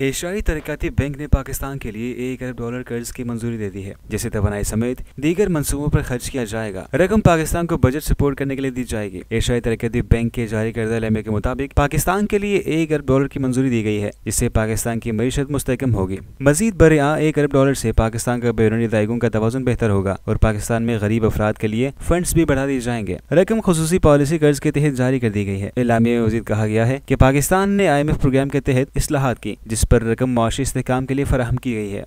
एशियाई तरक्याती बैंक ने पाकिस्तान के लिए एक अरब डॉलर कर्ज की मंजूरी दे दी है, जिसे तोानाई समेत दीगर मंसूबों पर खर्च किया जाएगा। रकम पाकिस्तान को बजट सपोर्ट करने के लिए दी जाएगी। एशियाई तरक्याती बैंक के जारी करदा लम्बे के मुताबिक पाकिस्तान के लिए एक अरब डॉलर की मंजूरी दी गई है, जिससे पाकिस्तान की मीशत मुस्तकम होगी। मजीद बर एक अरब डॉलर से पाकिस्तान का बैरूनी दायगों का तोज़ुन बेहतर होगा और पाकिस्तान में गरीब अफराद के लिए फंड भी बढ़ा दिए जाएँगे। रकम खसूसी पॉलिसी कर्ज के तहत जारी कर दी गई है। इलामी में मजीद कहा गया है की पाकिस्तान ने आई एम एफ़ प्रोग्राम के तहत असलाहत की, जिस पर रकम मुआशी इसकाम के लिए फराहम की गई है।